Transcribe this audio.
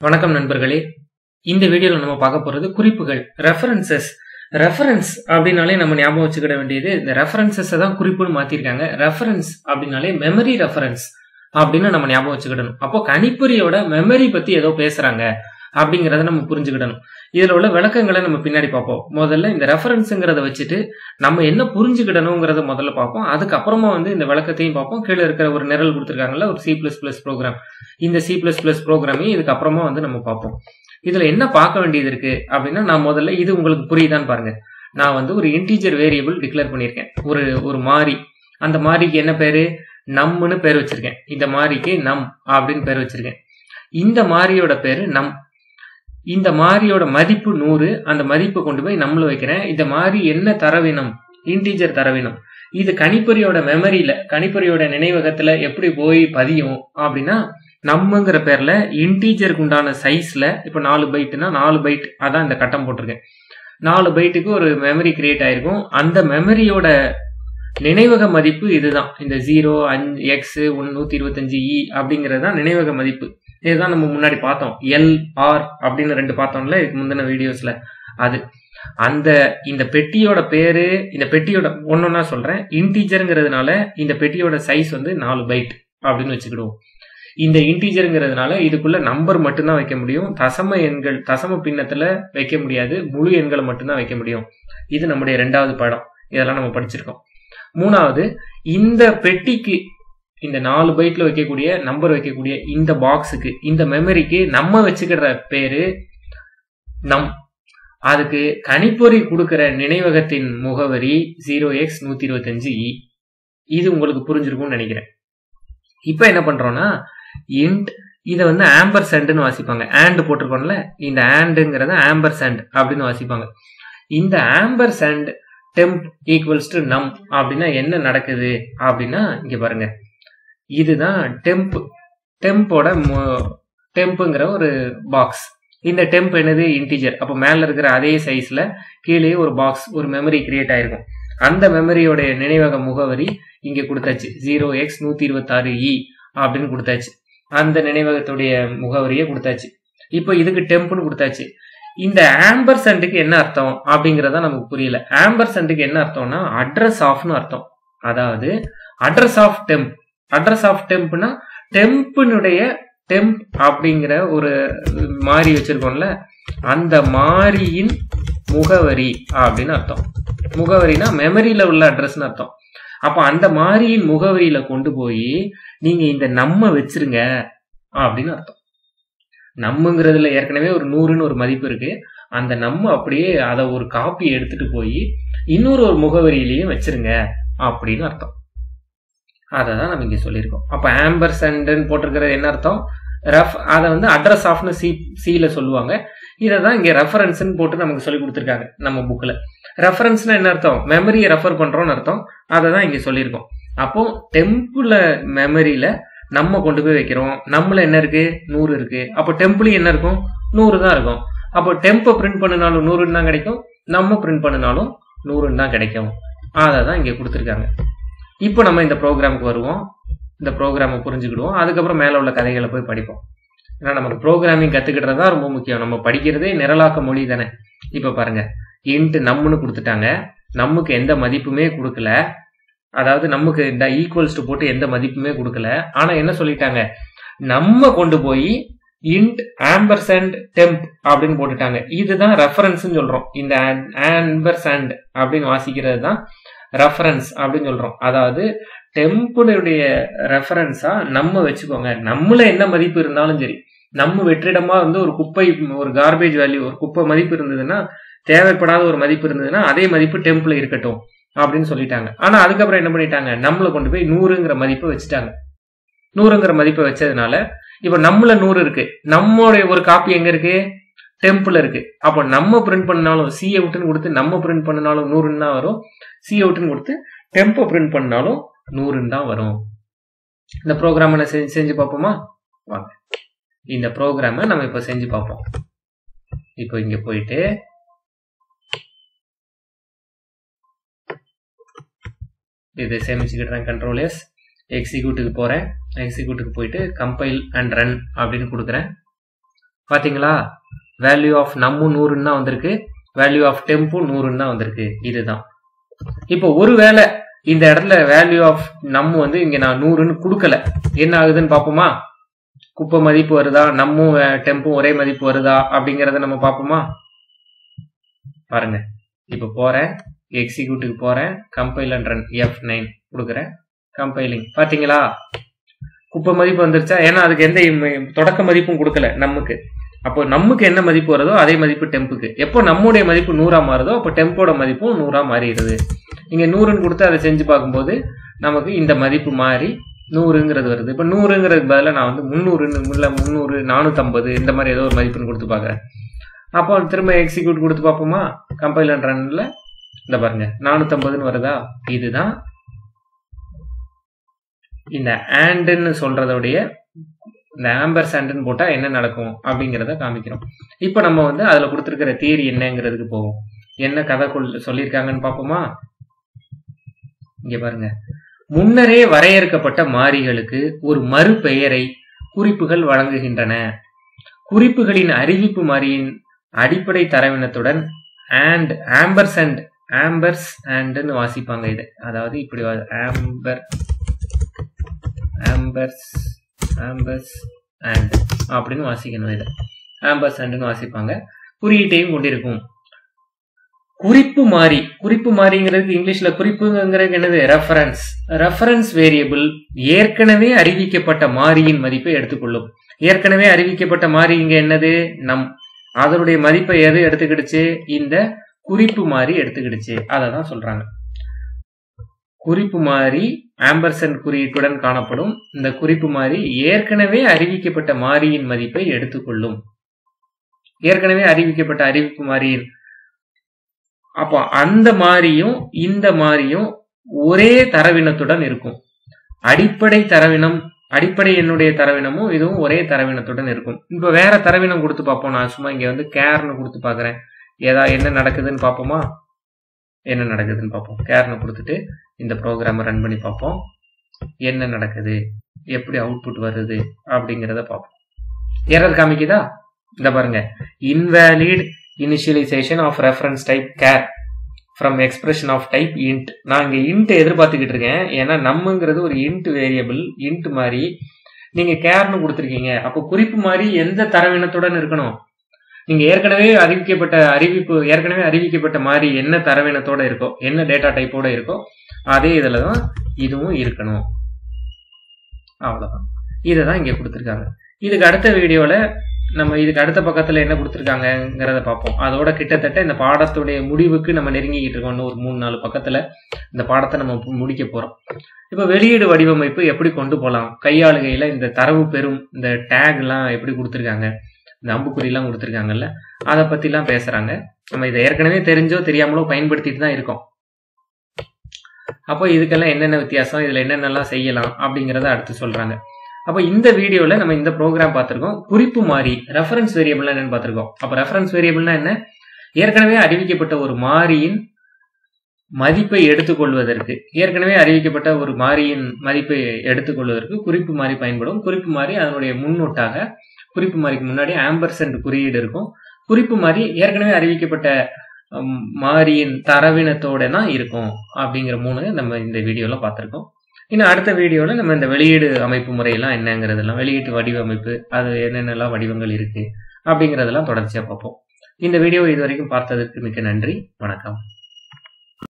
வணக்கம் நண்பர்களே. இந்த வீடியோவில் நம்ம பார்க்க போகிறது குறிப்புகள் ரெஃபரன்சஸ் ரெஃபரன்ஸ் அப்படின்னாலே நம்ம ஞாபகம் வச்சுக்கிட வேண்டியது இந்த ரெஃபரன்சஸை தான் குறிப்புன்னு மாற்றிருக்காங்க ரெஃபரன்ஸ் அப்படின்னாலே மெமரி ரெஃபரன்ஸ் அப்படின்னு நம்ம ஞாபகம் வச்சுக்கிடணும். அப்போ கணிப்பொறியோட மெமரி பற்றி ஏதோ பேசுகிறாங்க அப்படிங்கிறத நம்ம புரிஞ்சுக்கிடணும். இதில் உள்ள விளக்கங்களை நம்ம பின்னாடி பார்ப்போம். முதல்ல இந்த ரெஃபரன்ஸுங்கிறத வச்சுட்டு நம்ம என்ன புரிஞ்சுக்கிடணுங்கிறத முதல்ல பார்ப்போம். அதுக்கப்புறமா வந்து இந்த விளக்கத்தையும் பார்ப்போம். கீழே இருக்கிற ஒரு நிரல் கொடுத்துருக்காங்கல்ல ஒரு சி பிளஸ் பிளஸ் ப்ரோக்ராம் இந்த சி பிளஸ் பிளஸ் ப்ரோக்ராமையும் இதுக்கப்புறமா வந்து நம்ம பார்ப்போம். இதுல என்ன பார்க்க வேண்டியது இருக்கு அப்படின்னா நான் முதல்ல இது உங்களுக்கு புரியுதான்னு பாருங்க. நான் வந்து ஒரு இன்டீஜர் வேரியபிள் டிக்ளேர் பண்ணியிருக்கேன். ஒரு ஒரு மாறி. அந்த மாறிக்கு என்ன பேரு? நம்முன்னு பேர் வச்சிருக்கேன். இந்த மாறிக்கு நம் அப்படின்னு பேர் வச்சிருக்கேன். இந்த மாறியோட பேரு நம். இந்த மாறியோட மதிப்பு நூறு அந்த மதிப்பை கொண்டு போய் நம்மள வைக்கிறேன். இந்த மாறி என்ன தரவினம்? இன்டீஜர் தரவினம். இது கணிப்பொறியோட மெமரியில கணிப்பொறியோட நினைவகத்துல எப்படி போய் பதியும் அப்படின்னா நம்மங்கிற பேர்ல இன்டீஜருக்கு உண்டான சைஸ்ல இப்ப நாலு பைட்னா நாலு பைட் அதான் இந்த கட்டம் போட்டிருக்கேன். நாலு பைட்டுக்கு ஒரு மெமரி கிரியேட் ஆயிருக்கும். அந்த மெமரியோட நினைவக மதிப்பு இதுதான். இந்த ஜீரோ அஞ்சு எக்ஸ் ஒன் நூத்தி இருபத்தஞ்சு இ அப்படிங்கிறது தான் நினைவக மதிப்பு. இதுதான் நம்ம முன்னாடி பார்த்தோம். எல் ஆர் அப்படின்னு ரெண்டு பார்த்தோம்ல இதுக்கு முந்தின வீடியோஸ்ல அது. அந்த இந்த பெட்டியோட பேரு இந்த பெட்டியோட ஒன்னொன்னா சொல்றேன். இன்டீஜருங்கிறதுனால இந்த பெட்டியோட சைஸ் வந்து நாலு பைட் அப்படின்னு வச்சுக்கிடுவோம். இந்த இன்டீஜருங்கிறதுனால இதுக்குள்ள நம்பர் மட்டும்தான் வைக்க முடியும். தசம எண்கள் தசம பின்னத்துல வைக்க முடியாது. முழு எண்களை மட்டும்தான் வைக்க முடியும். இது நம்முடைய ரெண்டாவது படம். இதெல்லாம் நம்ம படிச்சிருக்கோம். மூணாவது இந்த பெட்டிக்கு இந்த நாலு பைட்டில் வைக்கக்கூடிய நம்பர் வைக்கக்கூடிய இந்த பாக்ஸுக்கு இந்த மெமரிக்கு நம்ம வச்சுக்கிற பேர் நம். அதுக்கு கணிப்பொறி கொடுக்குற நினைவகத்தின் முகவரி ஜீரோ எக்ஸ் நூற்றி இருபத்தஞ்சு இ இது உங்களுக்கு புரிஞ்சிருக்கும்னு நினைக்கிறேன். இப்போ என்ன பண்ணுறோன்னா இன்ட் இதை வந்து ஆம்பர் சென்ட்னு வாசிப்பாங்க. ஆண்ட் போட்டிருக்கோம்ல இந்த ஆண்டுங்கிறத ஆம்பர் சென்ட் அப்படின்னு வாசிப்பாங்க. இந்த ampersand temp equals to num அப்படின்னா என்ன நடக்குது? அப்படின்னா இங்கே பாருங்கள் இதுதான் டெம்ப் டெம்போட டெம்புங்கிற ஒரு பாக்ஸ் இந்த டெம்ப் என்னது? இன்டிஜர் அப்போ மேல இருக்கிற அதே சைஸ்ல கீழே ஒரு பாக்ஸ் ஒரு மெமரி கிரியேட் ஆயிருக்கும். அந்த மெமரியோட நினைவக முகவரி இங்க கொடுத்தாச்சு. ஜீரோ எக்ஸ் நூத்தி இருபத்தாறு இ அப்படின்னு கொடுத்தாச்சு. அந்த நினைவகத்துடைய முகவரியை கொடுத்தாச்சு. இப்போ இதுக்கு டெம்ப்னு கொடுத்தாச்சு. இந்த ஆம்பர் சென்ட்டுக்கு என்ன அர்த்தம்? அப்படிங்கறத நமக்கு புரியல. ஆம்பர் சென்ட்டுக்கு என்ன அர்த்தம்னா அட்ரஸ் ஆஃப்னு அர்த்தம். அதாவது address of temp address of டெம்ப்னா டெம்பினுடைய டெம்ப் அப்படிங்கிற ஒரு மாறி வச்சிருக்கோம்ல அந்த மாறியின் முகவரி அப்படின்னு அர்த்தம். முகவரினா மெமரியில உள்ள அட்ரஸ்னு அர்த்தம். அப்ப அந்த மாறியின் முகவரியில கொண்டு போய் நீங்க இந்த நம்ம வச்சிருங்க அப்படின்னு அர்த்தம். நம்மங்கிறதுல ஏற்கனவே ஒரு நூறுன்னு ஒரு மதிப்பு இருக்கு. அந்த நம்ம அப்படியே அதை ஒரு காப்பி எடுத்துட்டு போய் இன்னொரு ஒரு முகவரியிலையும் வச்சிருங்க அப்படின்னு அர்த்தம். அதை தான் நம்ம இங்கே சொல்லியிருக்கோம். அப்போ ஆம்பர் சண்டன் போட்டிருக்கிறது என்ன அர்த்தம்? ரஃப் அதை வந்து அட்ரஸ் ஆஃப்னு சி சியில் சொல்லுவாங்க. இதை தான் இங்கே ரெஃபரன்ஸ்னு போட்டு நமக்கு சொல்லி கொடுத்துருக்காங்க நம்ம புக்கில் ரெஃபரன்ஸ்னா என்ன அர்த்தம்? மெமரியை ரெஃபர் பண்ணுறோம்னு அர்த்தம். அதை தான் இங்கே சொல்லியிருக்கோம். அப்போ டெம்பிள மெமரியில நம்ம கொண்டு போய் வைக்கிறோம். நம்மள என்ன இருக்கு? நூறு இருக்கு. அப்போ டெம்பிளையும் என்ன இருக்கும்? நூறு தான் இருக்கும். அப்போ டெம்பை பிரிண்ட் பண்ணினாலும் நூறுன்னு தான் கிடைக்கும். நம்ம பிரிண்ட் பண்ணினாலும் நூறுன்னு தான் கிடைக்கும். அதை தான் இங்கே கொடுத்துருக்காங்க. இப்போ நம்ம இந்த ப்ரோக்ராமுக்கு வருவோம். இந்த ப்ரோக்ராமை புரிஞ்சுக்கிடுவோம். அதுக்கப்புறம் மேலே உள்ள கதைகளை போய் படிப்போம். ஏன்னா நமக்கு ப்ரோக்ராமிங் கற்றுக்கிட்டது தான் ரொம்ப முக்கியம். நம்ம படிக்கிறதே நிரலாக்க மொழி தானே. இப்போ பாருங்க. இன்ட்டு நம்முன்னு கொடுத்துட்டாங்க. நமக்கு எந்த மதிப்புமே கொடுக்கல. அதாவது நமக்கு இந்த ஈக்குவல்ஸ் டு போட்டு எந்த மதிப்புமே கொடுக்கல. ஆனால் என்ன சொல்லிட்டாங்க? நம்ம கொண்டு போய் இன்ட் ஆம்பர்சண்ட் டெம்ப் அப்படின்னு போட்டுட்டாங்க. இதுதான் ரெஃபரன்ஸ் சொல்றோம். இந்த ஆம்பர்சண்ட் அப்படின்னு வாசிக்கிறது தான் ரெஃபரன்ஸ் அப்படின்னு சொல்றோம். அதாவது டெம்புடைய ரெஃபரன்ஸா நம்ம வச்சுக்கோங்க. நம்மள என்ன மதிப்பு இருந்தாலும் சரி நம்ம வெற்றிடமா வந்து ஒரு குப்பை ஒரு கார்பேஜ் வேல்யூ ஒரு குப்பை மதிப்பு இருந்ததுன்னா தேவைப்படாத ஒரு மதிப்பு இருந்ததுன்னா அதே மதிப்பு டெம்ப்ல இருக்கட்டும் அப்படின்னு சொல்லிட்டாங்க. ஆனா அதுக்கப்புறம் என்ன பண்ணிட்டாங்க? நம்மளை கொண்டு போய் நூறுங்கிற மதிப்பை வச்சுட்டாங்க. நூறுங்கிற மதிப்பை வச்சதுனால இப்ப நம்மள நூறு இருக்கு. நம்மளுடைய ஒரு காப்பி எங்க இருக்கு? டெம்பிள் இருக்கு. அப்போ நம்ம பிரிண்ட் பண்ணாலும் சி அவுட்னு கொடுத்து நம்ம பிரிண்ட் பண்ணாலும் நூறுன்னு தான் வரும். சி அவுட்னு கொடுத்து டெம்போ பிரிண்ட் பண்ணாலும் நூறுன்னு தான் வரும். இந்த ப்ரோக்ராம் செஞ்சு செஞ்சு பார்ப்போமா? வாங்க. இந்த ப்ரோக்ராமை நம்ம இப்போ செஞ்சு பார்ப்போம். இப்போ இங்க போயிட்டு இதை சேமிச்சுக்கிட்டுறேன். கண்ட்ரோல் எஸ் எக்ஸிக்யூட்டுக்கு போகிறேன் எக்ஸிக்யூட்டுக்கு போயிட்டு கம்பைல் அண்ட் ரன் அப்படின்னு கொடுக்குறேன். பாத்தீங்களா? வேல்யூ ஆஃப் நம்மும் நூறுன்னு தான் வந்திருக்கு. வேல்யூ ஆஃப் டெம்பு நூறுன்னு தான் வந்திருக்கு. இதுதான். இப்போ ஒருவேளை இந்த இடத்துல வேல்யூ ஆஃப் நம்ம வந்து இங்க நான் நூறுன்னு கொடுக்கல. என்ன ஆகுதுன்னு பார்ப்போமா? குப்பை மதிப்பு வருதா? நம்மும் டெம்பும் ஒரே மதிப்பு வருதா? அப்படிங்கறத நம்ம பார்ப்போமா? பாருங்க. இப்போ போறேன். எக்ஸிக்யூட்டிவ் போறேன். Compile and run F nine கொடுக்குறேன். கம்பைலிங் பாத்தீங்களா குப்பை மதிப்பு வந்துருச்சா? ஏன்னா அதுக்கு எந்த தொடக்க மதிப்பும் கொடுக்கல. நமக்கு அப்போ நமக்கு என்ன மதிப்பு வருதோ அதே மதிப்பு டெம்புக்கு எப்போ நம்முடைய மதிப்பு நூறா மாறுதோ அப்போ டெம்போட மதிப்பும் நூறா மாறிடுது. இங்கே நூறுன்னு கொடுத்து அதை செஞ்சு பார்க்கும்போது நமக்கு இந்த மதிப்பு மாறி நூறுங்கிறது வருது. இப்போ நூறுங்கிறதுக்கு பதிலாக நான் வந்து முந்நூறுன்னு இல்லை முந்நூறு நானூற்றம்பது இந்த மாதிரி ஏதோ ஒரு மதிப்புன்னு கொடுத்து பார்க்குறேன். அப்போ திரும்ப எக்ஸிக்யூட் கொடுத்து பார்ப்போமா? கம்பைல் ரன்ல இந்த பாருங்க நானூற்றம்பதுன்னு வருதா? இதுதான் இந்த ஆண்டுன்னு சொல்றதோடைய இந்த ஆம்பர் சாண்டுன்னு போட்டா என்ன நடக்கும் அப்படிங்கிறத காமிக்கிறோம். இப்போ நம்ம வந்து அதுல கொடுத்துருக்கிற தியரி என்னங்கிறதுக்கு போவோம். என்ன கதை சொல்லியிருக்காங்கன்னு பார்ப்போமா? இங்க பாருங்க. முன்னரே வரையறுக்கப்பட்ட மாறிகளுக்கு ஒரு மறுபெயரை குறிப்புகள் வழங்குகின்றன. குறிப்புகளின் அறிவிப்பு மாறியின் அடிப்படை தரவினத்துடன் அண்ட் ஆம்பர்ஸ் அண்ட் ஆம்பர்ஸ் அண்ட்னு வாசிப்பாங்க இது. அதாவது இப்படி ஆம்பர் ஆம்பர்ஸ் ஆம்பஸ் அண்ட் அப்படின்னு வாசிக்கணும் இதை. ஆம்பர்ஸ் அண்ட்னு வாசிப்பாங்க. குறியீட்டையும் கொண்டிருக்கும். குறிப்பு மாறி குறிப்பு மாறிங்கிறதுக்கு இங்கிலீஷ்ல குறிப்புங்கிறது என்னது? ரெஃபரன்ஸ் ரெஃபரன்ஸ் வேரியபிள் ஏற்கனவே அறிவிக்கப்பட்ட மாறியின் மதிப்பை எடுத்துக்கொள்ளும். ஏற்கனவே அறிவிக்கப்பட்ட மாறி இங்க என்னது? நம் அதனுடைய மதிப்பை எது எடுத்துக்கிடுச்சு? இந்த குறிப்பு மாறி எடுத்துக்கிடுச்சு. அதை தான் சொல்றாங்க. குறிப்பு மாறி ஆம்பர்சன் குறியீட்டுடன் காணப்படும். இந்த குறிப்பு மாறி ஏற்கனவே அறிவிக்கப்பட்ட மாறியின் மதிப்பை எடுத்துக்கொள்ளும். ஏற்கனவே அறிவிக்கப்பட்ட அறிவிப்பு மாறியின். அப்போ அந்த மாறியும் இந்த மாறியும் ஒரே தரவினத்துடன் இருக்கும். அடிப்படை தரவினம் அடிப்படை என்னுடைய தரவினமும் இதுவும் ஒரே தரவினத்துடன் இருக்கும். இப்போ வேற தரவினம் கொடுத்து பார்ப்போம். நான் சும்மா இங்க வந்து கேர்னு கொடுத்து பார்க்குறேன். ஏதா என்ன நடக்குதுன்னு பார்ப்போமா? என்ன நடக்குதுன்னு பார்ப்போம். கேர்னு கொடுத்துட்டு இந்த ப்ரோக்ராமை ரன் பண்ணி பார்ப்போம். என்ன நடக்குது? எப்படி அவுட்புட் வருது? அப்படிங்கிறத பார்ப்போம். எரர் காமிக்குதா? இந்த பாருங்க. Invalid initialisation of reference type char from expression of type int நான் இங்கே இன்ட் எதிர்பார்த்துக்கிட்டு இருக்கேன். ஏன்னா நம்மங்கிறது ஒரு இன்ட் வேரியபிள் இன்ட் மாதிரி. நீங்க கேர்னு கொடுத்துருக்கீங்க. அப்போ குறிப்பு மாதிரி எந்த தரவினத்துடன் இருக்கணும்? நீங்க ஏற்கனவே அறிவிக்கப்பட்ட அறிவிப்பு ஏற்கனவே அறிவிக்கப்பட்ட மாதிரி என்ன தரவினத்தோட இருக்கோ என்ன டேட்டா டைப்போட இருக்கோ அதே இதுல தான் இதுவும் இருக்கணும். அவ்வளவுதான். இதை தான் இங்க கொடுத்துருக்காங்க. இதுக்கு அடுத்த வீடியோல நம்ம இதுக்கு அடுத்த பக்கத்துல என்ன கொடுத்துருக்காங்கங்கிறத பார்ப்போம். அதோட கிட்டத்தட்ட இந்த பாடத்துடைய முடிவுக்கு நம்ம நெருங்கிக்கிட்டு இருக்கோம். இன்னும் ஒரு மூணு நாலு பக்கத்துல இந்த பாடத்தை நம்ம முடிக்க போறோம். இப்போ வெளியீடு வடிவமைப்பு எப்படி கொண்டு போகலாம் கையாளுகையில இந்த தரவு பெறும் இந்த டேக் எல்லாம் எப்படி கொடுத்துருக்காங்க? இந்த அம்புக்குறிலாம் கொடுத்துருக்காங்கல்ல அதை பத்திலாம் பேசுறாங்க. நம்ம இதை ஏற்கனவே தெரிஞ்சோ தெரியாமலோ பயன்படுத்திட்டு தான் இருக்கோம். அப்போ இதுக்கெல்லாம் என்னென்ன வித்தியாசம் இதுல என்னென்னலாம் செய்யலாம் அப்படிங்கறத அடுத்து சொல்றாங்க. அப்போ இந்த வீடியோல நம்ம இந்த ப்ரோக்ராம் பார்த்திருக்கோம். குறிப்பு மாறி ரெஃபரன்ஸ் வேரியபிள் என்னன்னு பார்த்திருக்கோம். அப்போ ரெஃபரன்ஸ் வேரியபிள்னா என்ன? ஏற்கனவே அறிவிக்கப்பட்ட ஒரு மாறியின் மதிப்பை எடுத்துக்கொள்வதற்கு ஏற்கனவே அறிவிக்கப்பட்ட ஒரு மாறியின் மதிப்பை எடுத்துக்கொள்வதற்கு குறிப்பு மாறி பயன்படும். குறிப்பு மாறி அதனுடைய முன்னோட்டாக குறிப்பு மாறிக்கு முன்னாடி ஆம்பர்சன்ட் குறியீடு இருக்கும். குறிப்பு மாறி ஏற்கனவே அறிவிக்கப்பட்ட மாறியின் தரவினத்தோட தான் இருக்கும் அப்படிங்கிற மூணு நம்ம இந்த வீடியோல பார்த்துருக்கோம். இன்னும் அடுத்த வீடியோல நம்ம இந்த வெளியீடு அமைப்பு முறையெல்லாம் என்னங்கிறதெல்லாம் வெளியீட்டு வடிவமைப்பு அது என்னென்னலாம் வடிவங்கள் இருக்கு அப்படிங்கிறதெல்லாம் தொடர்ச்சியா பார்ப்போம். இந்த வீடியோ இது வரைக்கும் பார்த்ததற்கு மிக்க நன்றி. வணக்கம்.